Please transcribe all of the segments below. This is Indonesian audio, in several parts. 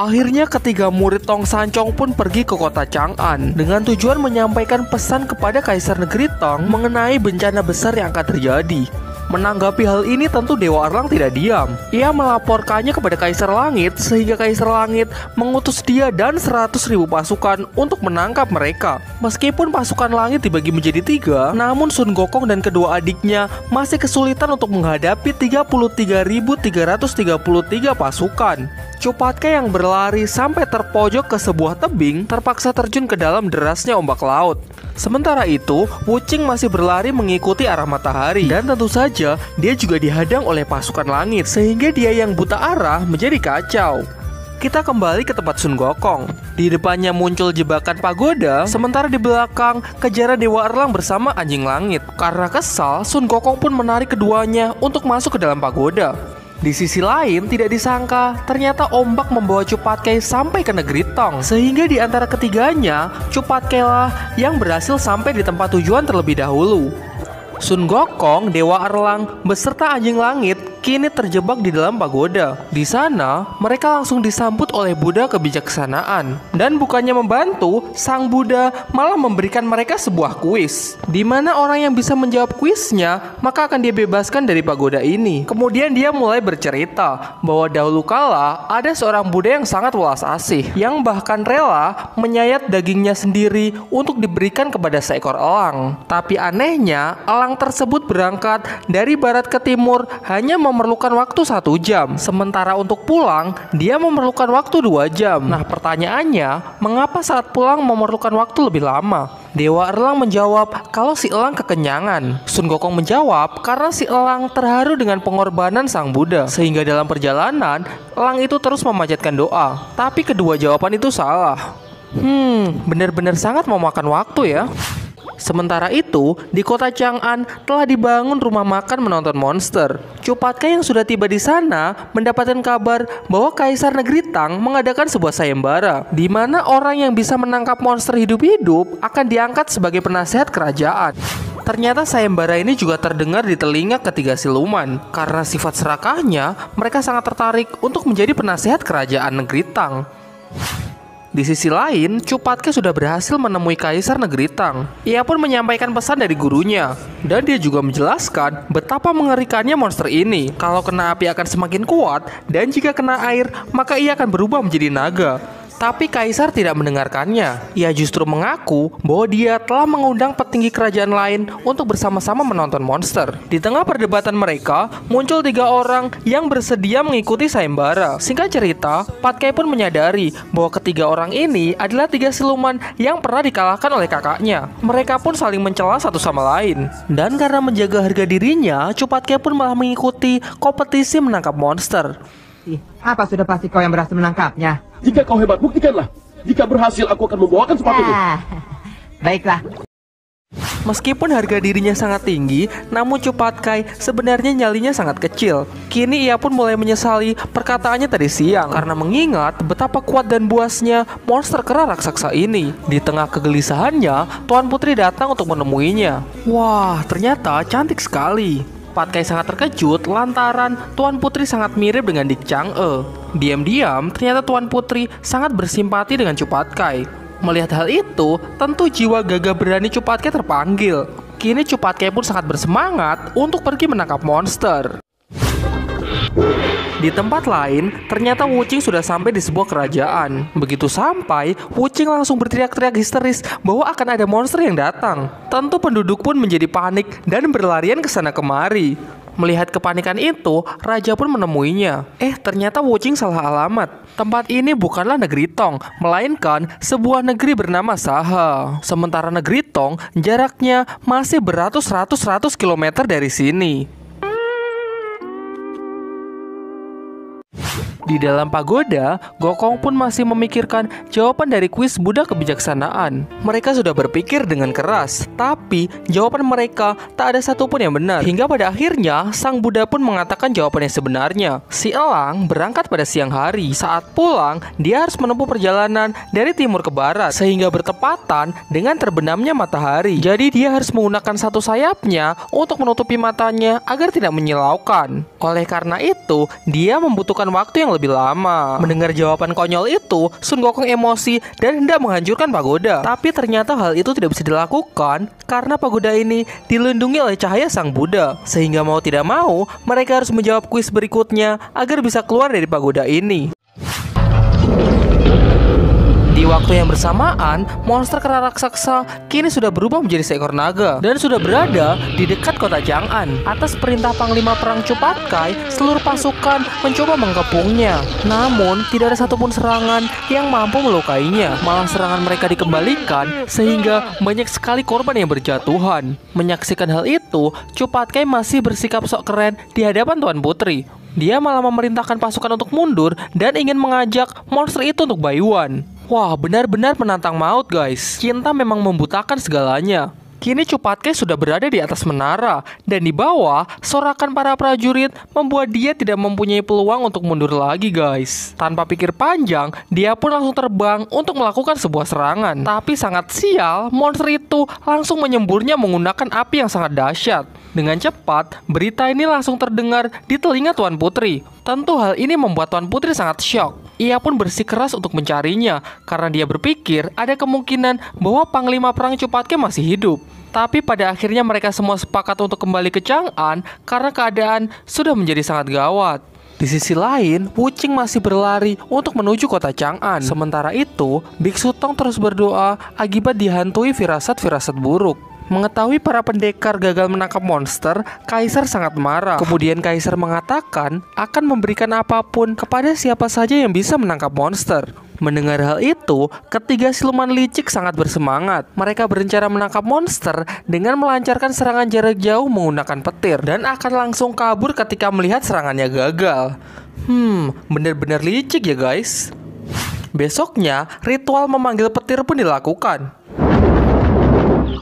Akhirnya ketiga murid Tong Sancong pun pergi ke kota Chang'an dengan tujuan menyampaikan pesan kepada Kaisar Negeri Tong mengenai bencana besar yang akan terjadi. Menanggapi hal ini tentu Dewa Erlang tidak diam. Ia melaporkannya kepada Kaisar Langit sehingga Kaisar Langit mengutus dia dan 100 ribu pasukan untuk menangkap mereka. Meskipun pasukan langit dibagi menjadi tiga, namun Sun Gokong dan kedua adiknya masih kesulitan untuk menghadapi 33.333 pasukan. Cupatka yang berlari sampai terpojok ke sebuah tebing terpaksa terjun ke dalam derasnya ombak laut. Sementara itu, Wuching masih berlari mengikuti arah matahari dan tentu saja dia juga dihadang oleh pasukan langit sehingga dia yang buta arah menjadi kacau. Kita kembali ke tempat Sun Gokong. Di depannya muncul jebakan pagoda, sementara di belakang kejaran Dewa Erlang bersama anjing langit. Karena kesal, Sun Gokong pun menarik keduanya untuk masuk ke dalam pagoda. Di sisi lain, tidak disangka ternyata ombak membawa Cupatkai sampai ke negeri Tong. Sehingga di antara ketiganya, Cupatkai lah yang berhasil sampai di tempat tujuan terlebih dahulu. Sun Gokong, Dewa Erlang, beserta anjing langit kini terjebak di dalam pagoda. Di sana, mereka langsung disambut oleh Buddha kebijaksanaan. Dan bukannya membantu, sang Buddha malah memberikan mereka sebuah kuis. Di mana orang yang bisa menjawab kuisnya, maka akan dia bebaskan dari pagoda ini. Kemudian dia mulai bercerita bahwa dahulu kala ada seorang Buddha yang sangat welas asih, yang bahkan rela menyayat dagingnya sendiri untuk diberikan kepada seekor elang. Tapi anehnya, elang tersebut berangkat dari barat ke timur hanya memerlukan waktu satu jam, sementara untuk pulang dia memerlukan waktu dua jam. Nah pertanyaannya, mengapa saat pulang memerlukan waktu lebih lama? Dewa Erlang menjawab kalau si Elang kekenyangan. Sun Gokong menjawab karena si Elang terharu dengan pengorbanan sang Buddha. Sehingga dalam perjalanan, Elang itu terus memanjatkan doa. Tapi kedua jawaban itu salah. Hmm, benar-benar sangat memakan waktu ya. Sementara itu, di kota Chang'an telah dibangun rumah makan menonton monster. Cupatka yang sudah tiba di sana mendapatkan kabar bahwa Kaisar Negeri Tang mengadakan sebuah sayembara, di mana orang yang bisa menangkap monster hidup-hidup akan diangkat sebagai penasehat kerajaan. Ternyata sayembara ini juga terdengar di telinga ketiga siluman. Karena sifat serakahnya, mereka sangat tertarik untuk menjadi penasehat kerajaan negeri Tang. Di sisi lain, Cupatke sudah berhasil menemui Kaisar Negeri Tang. Ia pun menyampaikan pesan dari gurunya. Dan dia juga menjelaskan betapa mengerikannya monster ini. Kalau kena api akan semakin kuat, dan jika kena air, maka ia akan berubah menjadi naga. Tapi Kaisar tidak mendengarkannya. Ia justru mengaku bahwa dia telah mengundang petinggi kerajaan lain untuk bersama-sama menonton monster. Di tengah perdebatan mereka, muncul tiga orang yang bersedia mengikuti sayembara. Singkat cerita, Patkai pun menyadari bahwa ketiga orang ini adalah tiga siluman yang pernah dikalahkan oleh kakaknya. Mereka pun saling mencela satu sama lain. Dan karena menjaga harga dirinya, Cupatkai pun malah mengikuti kompetisi menangkap monster. Apa sudah pasti kau yang berhasil menangkapnya? Jika kau hebat, buktikanlah. Jika berhasil, aku akan membawakan sepatumu. Ah, baiklah. Meskipun harga dirinya sangat tinggi, namun Cupatkai sebenarnya nyalinya sangat kecil. Kini ia pun mulai menyesali perkataannya tadi siang karena mengingat betapa kuat dan buasnya monster kera raksasa ini. Di tengah kegelisahannya, Tuan Putri datang untuk menemuinya. Wah, ternyata cantik sekali. Patkai sangat terkejut lantaran Tuan Putri sangat mirip dengan Dik Chang'e. Diam-diam, ternyata Tuan Putri sangat bersimpati dengan Cupatkai. Melihat hal itu, tentu jiwa gagah berani Cupatkai terpanggil. Kini Cupatkai pun sangat bersemangat untuk pergi menangkap monster. Di tempat lain, ternyata Wuching sudah sampai di sebuah kerajaan. Begitu sampai, Wuching langsung berteriak-teriak histeris bahwa akan ada monster yang datang. Tentu penduduk pun menjadi panik dan berlarian ke sana kemari. Melihat kepanikan itu, raja pun menemuinya. Eh, ternyata Wuching salah alamat. Tempat ini bukanlah negeri Tong, melainkan sebuah negeri bernama Saha. Sementara negeri Tong jaraknya masih beratus-ratus-ratus kilometer dari sini. Di dalam pagoda, Gokong pun masih memikirkan jawaban dari kuis Buddha kebijaksanaan. Mereka sudah berpikir dengan keras, tapi jawaban mereka tak ada satupun yang benar. Hingga pada akhirnya, sang Buddha pun mengatakan jawaban yang sebenarnya. Si Elang berangkat pada siang hari. Saat pulang, dia harus menempuh perjalanan dari timur ke barat, sehingga bertepatan dengan terbenamnya matahari. Jadi dia harus menggunakan satu sayapnya untuk menutupi matanya agar tidak menyilaukan. Oleh karena itu, dia membutuhkan waktu yang lebih lebih lama. Mendengar jawaban konyol itu, Sun Gokong emosi dan hendak menghancurkan pagoda. Tapi ternyata hal itu tidak bisa dilakukan karena pagoda ini dilindungi oleh cahaya sang Buddha. Sehingga mau tidak mau, mereka harus menjawab kuis berikutnya agar bisa keluar dari pagoda ini. Di waktu yang bersamaan, monster kera raksasa kini sudah berubah menjadi seekor naga dan sudah berada di dekat kota Chang'an. Atas perintah Panglima Perang Cupatkai, seluruh pasukan mencoba mengepungnya. Namun, tidak ada satupun serangan yang mampu melukainya. Malah serangan mereka dikembalikan sehingga banyak sekali korban yang berjatuhan. Menyaksikan hal itu, Cupatkai masih bersikap sok keren di hadapan Tuan Putri. Dia malah memerintahkan pasukan untuk mundur dan ingin mengajak monster itu untuk bayuan. Wah, benar-benar menantang maut, guys. Cinta memang membutakan segalanya. Kini Cupatke sudah berada di atas menara dan di bawah sorakan para prajurit membuat dia tidak mempunyai peluang untuk mundur lagi guys. Tanpa pikir panjang, dia pun langsung terbang untuk melakukan sebuah serangan. Tapi sangat sial, monster itu langsung menyemburnya menggunakan api yang sangat dahsyat. Dengan cepat, berita ini langsung terdengar di telinga Tuan Putri. Tentu hal ini membuat Tuan Putri sangat syok. Ia pun bersikeras untuk mencarinya karena dia berpikir ada kemungkinan bahwa Panglima Perang Cupatke masih hidup. Tapi pada akhirnya mereka semua sepakat untuk kembali ke Chang'an karena keadaan sudah menjadi sangat gawat. Di sisi lain, Wuching masih berlari untuk menuju kota Chang'an. Sementara itu, Biksu Tong terus berdoa akibat dihantui firasat-firasat buruk. Mengetahui para pendekar gagal menangkap monster, Kaisar sangat marah. Kemudian Kaisar mengatakan akan memberikan apa pun kepada siapa saja yang bisa menangkap monster. Mendengar hal itu, ketiga siluman licik sangat bersemangat. Mereka berencana menangkap monster dengan melancarkan serangan jarak jauh menggunakan petir dan akan langsung kabur ketika melihat serangannya gagal. Hmm, benar-benar licik ya guys. Besoknya, ritual memanggil petir pun dilakukan.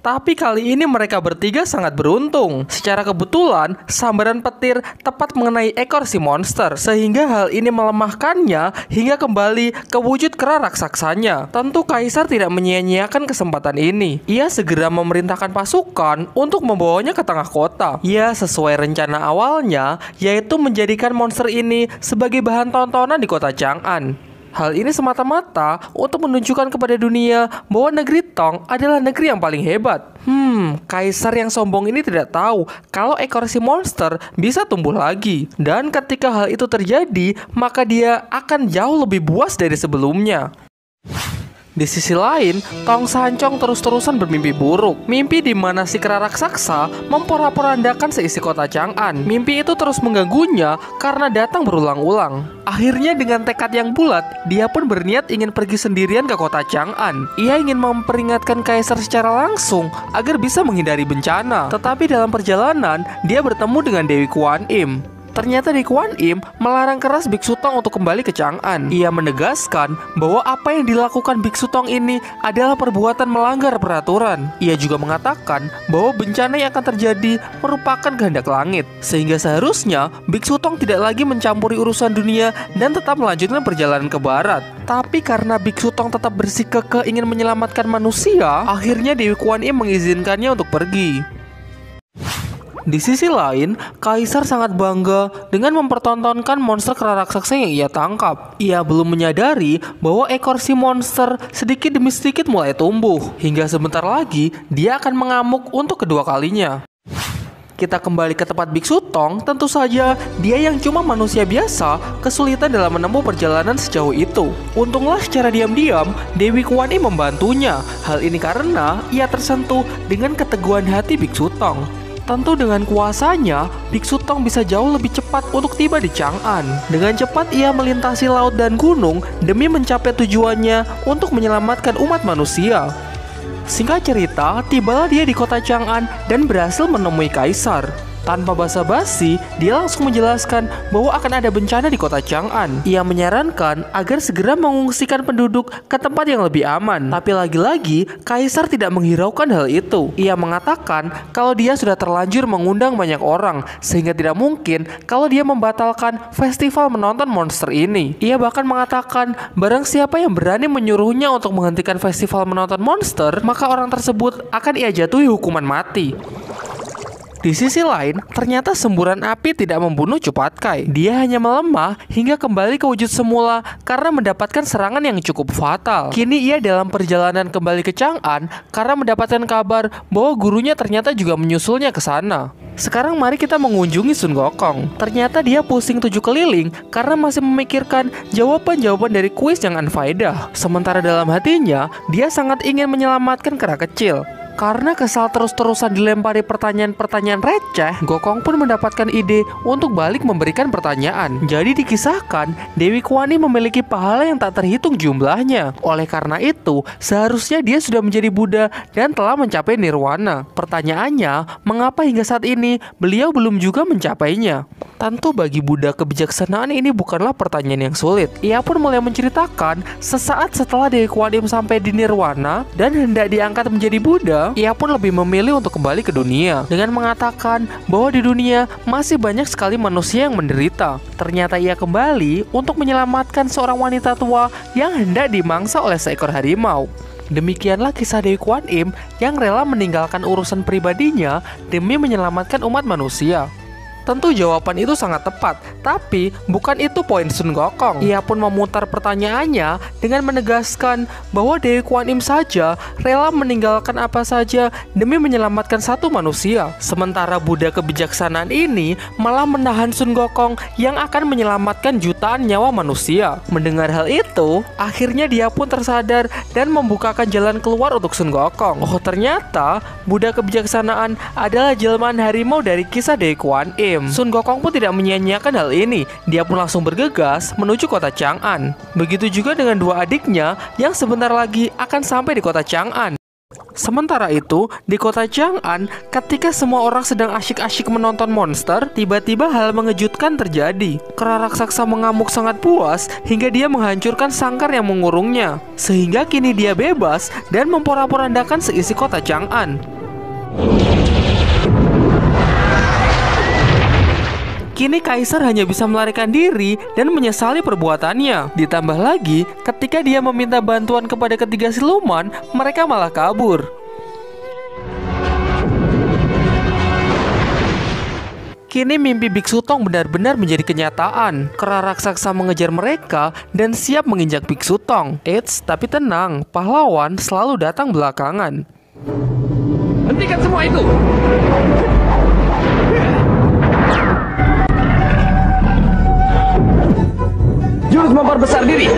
Tapi kali ini mereka bertiga sangat beruntung. Secara kebetulan, sambaran petir tepat mengenai ekor si monster, sehingga hal ini melemahkannya hingga kembali ke wujud kera raksasanya. Tentu Kaisar tidak menyia-nyiakan kesempatan ini. Ia segera memerintahkan pasukan untuk membawanya ke tengah kota. Ia sesuai rencana awalnya, yaitu menjadikan monster ini sebagai bahan tontonan di kota Chang'an. Hal ini semata-mata untuk menunjukkan kepada dunia bahwa negeri Tong adalah negeri yang paling hebat. Hmm, kaisar yang sombong ini tidak tahu kalau ekor si monster bisa tumbuh lagi. Dan ketika hal itu terjadi, maka dia akan jauh lebih buas dari sebelumnya. Di sisi lain, Tong Sancong terus-terusan bermimpi buruk. Mimpi di mana si kera raksasa memporak-porandakan seisi kota Chang'an. Mimpi itu terus mengganggunya karena datang berulang-ulang. Akhirnya dengan tekad yang bulat, dia pun berniat ingin pergi sendirian ke kota Chang'an. Ia ingin memperingatkan kaisar secara langsung agar bisa menghindari bencana. Tetapi dalam perjalanan, dia bertemu dengan Dewi Kuan Im. Ternyata di Kuan Im melarang keras Biksu Tong untuk kembali ke Chang'an. Ia menegaskan bahwa apa yang dilakukan Biksu Tong ini adalah perbuatan melanggar peraturan. Ia juga mengatakan bahwa bencana yang akan terjadi merupakan kehendak langit. Sehingga seharusnya Biksu Tong tidak lagi mencampuri urusan dunia dan tetap melanjutkan perjalanan ke barat. Tapi karena Biksu Tong tetap bersikeras ingin menyelamatkan manusia, akhirnya Dewi Kuan Im mengizinkannya untuk pergi. Di sisi lain, Kaisar sangat bangga dengan mempertontonkan monster kera raksasa yang ia tangkap. Ia belum menyadari bahwa ekor si monster sedikit demi sedikit mulai tumbuh. Hingga sebentar lagi, dia akan mengamuk untuk kedua kalinya. Kita kembali ke tempat Biksu Tong, tentu saja dia yang cuma manusia biasa kesulitan dalam menempuh perjalanan sejauh itu. Untunglah secara diam-diam Dewi Kuan Im membantunya. Hal ini karena ia tersentuh dengan keteguhan hati Biksu Tong. Tentu dengan kuasanya, Biksu Tong bisa jauh lebih cepat untuk tiba di Chang'an. Dengan cepat ia melintasi laut dan gunung demi mencapai tujuannya untuk menyelamatkan umat manusia. Singkat cerita, tibalah dia di kota Chang'an dan berhasil menemui kaisar. Tanpa basa-basi, dia langsung menjelaskan bahwa akan ada bencana di kota Chang'an. Ia menyarankan agar segera mengungsikan penduduk ke tempat yang lebih aman. Tapi lagi-lagi, Kaisar tidak menghiraukan hal itu. Ia mengatakan kalau dia sudah terlanjur mengundang banyak orang, sehingga tidak mungkin kalau dia membatalkan festival menonton monster ini. Ia bahkan mengatakan barang siapa yang berani menyuruhnya untuk menghentikan festival menonton monster, maka orang tersebut akan ia jatuhi hukuman mati. Di sisi lain, ternyata semburan api tidak membunuh Cupatkai. Dia hanya melemah hingga kembali ke wujud semula karena mendapatkan serangan yang cukup fatal. Kini ia dalam perjalanan kembali ke Chang'an karena mendapatkan kabar bahwa gurunya ternyata juga menyusulnya ke sana. Sekarang mari kita mengunjungi Sun Gokong. Ternyata dia pusing tujuh keliling karena masih memikirkan jawaban-jawaban dari kuis yang unfaedah. Sementara dalam hatinya, dia sangat ingin menyelamatkan kera kecil. Karena kesal terus-terusan dilempari pertanyaan-pertanyaan receh, Gokong pun mendapatkan ide untuk balik memberikan pertanyaan. Jadi dikisahkan, Dewi Kuani memiliki pahala yang tak terhitung jumlahnya. Oleh karena itu, seharusnya dia sudah menjadi Buddha dan telah mencapai nirwana. Pertanyaannya, mengapa hingga saat ini beliau belum juga mencapainya? Tentu bagi Buddha kebijaksanaan ini bukanlah pertanyaan yang sulit. Ia pun mulai menceritakan sesaat setelah Dewi Kuan Im sampai di nirwana dan hendak diangkat menjadi Buddha, ia pun lebih memilih untuk kembali ke dunia dengan mengatakan bahwa di dunia masih banyak sekali manusia yang menderita. Ternyata ia kembali untuk menyelamatkan seorang wanita tua yang hendak dimangsa oleh seekor harimau. Demikianlah kisah Dewi Kuan Im yang rela meninggalkan urusan pribadinya demi menyelamatkan umat manusia. Tentu jawaban itu sangat tepat, tapi bukan itu poin Sun Gokong. Ia pun memutar pertanyaannya dengan menegaskan bahwa Dewi Kuan Im saja rela meninggalkan apa saja demi menyelamatkan satu manusia. Sementara Buddha kebijaksanaan ini malah menahan Sun Gokong yang akan menyelamatkan jutaan nyawa manusia. Mendengar hal itu, akhirnya dia pun tersadar dan membukakan jalan keluar untuk Sun Gokong. Oh, ternyata Buddha kebijaksanaan adalah jelmaan harimau dari kisah Dewi Kuan Im. Sun Gokong pun tidak menyia-nyiakan hal ini. Dia pun langsung bergegas menuju kota Chang'an. Begitu juga dengan dua adiknya yang sebentar lagi akan sampai di kota Chang'an. Sementara itu, di kota Chang'an, ketika semua orang sedang asyik-asyik menonton monster, tiba-tiba hal mengejutkan terjadi. Kera raksasa mengamuk sangat puas hingga dia menghancurkan sangkar yang mengurungnya. Sehingga kini dia bebas dan memporak-porandakan seisi kota Chang'an. Kini Kaisar hanya bisa melarikan diri dan menyesali perbuatannya. Ditambah lagi, ketika dia meminta bantuan kepada ketiga siluman, mereka malah kabur. Kini mimpi Biksu Tong benar-benar menjadi kenyataan. Kera raksasa mengejar mereka dan siap menginjak Biksu Tong. Eits, tapi tenang, pahlawan selalu datang belakangan. Hentikan semua itu! Jurus memperbesar diri.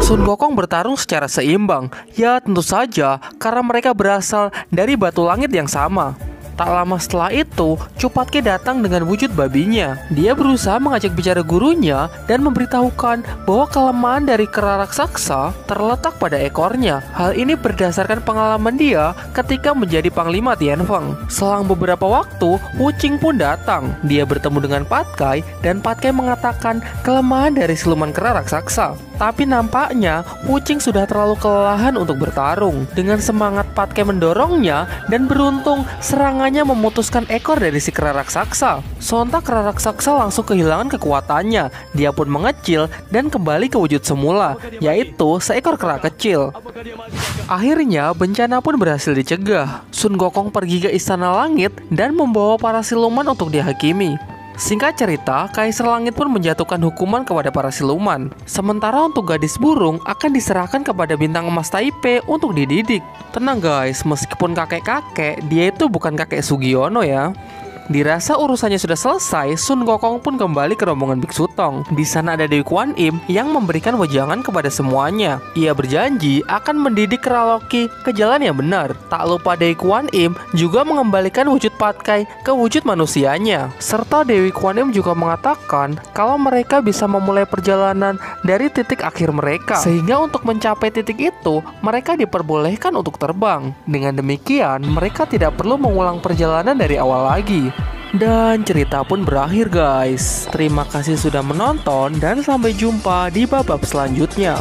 Sun Gokong bertarung secara seimbang. Ya, tentu saja karena mereka berasal dari batu langit yang sama. Tak lama setelah itu, Cupatke datang dengan wujud babinya. Dia berusaha mengajak bicara gurunya dan memberitahukan bahwa kelemahan dari kera raksasa terletak pada ekornya. Hal ini berdasarkan pengalaman dia ketika menjadi panglima Tianfeng. Selang beberapa waktu, Wu Qing pun datang. Dia bertemu dengan Patkai dan Patkai mengatakan kelemahan dari siluman kera raksasa. Tapi nampaknya Wu Qing sudah terlalu kelelahan untuk bertarung. Dengan semangat Patkai mendorongnya dan beruntung serangan hanya memutuskan ekor dari si kera raksasa. Sontak kera raksasa langsung kehilangan kekuatannya. Dia pun mengecil dan kembali ke wujud semula, yaitu seekor kera kecil. Akhirnya, bencana pun berhasil dicegah. Sun Gokong pergi ke Istana Langit dan membawa para siluman untuk dihakimi. Singkat cerita, Kaisar Langit pun menjatuhkan hukuman kepada para siluman. Sementara untuk gadis burung akan diserahkan kepada bintang emas Taipei untuk dididik. Tenang guys, meskipun kakek-kakek, dia itu bukan kakek Sugiono ya. Dirasa urusannya sudah selesai, Sun Gokong pun kembali ke rombongan Biksu Tong. Di sana ada Dewi Kuan Im yang memberikan wejangan kepada semuanya. Ia berjanji akan mendidik Keraloki ke jalan yang benar. Tak lupa Dewi Kuan Im juga mengembalikan wujud Patkai ke wujud manusianya. Serta Dewi Kuan Im juga mengatakan kalau mereka bisa memulai perjalanan dari titik akhir mereka. Sehingga untuk mencapai titik itu, mereka diperbolehkan untuk terbang. Dengan demikian, mereka tidak perlu mengulang perjalanan dari awal lagi. Dan cerita pun berakhir guys. Terima kasih sudah menonton dan sampai jumpa di babak selanjutnya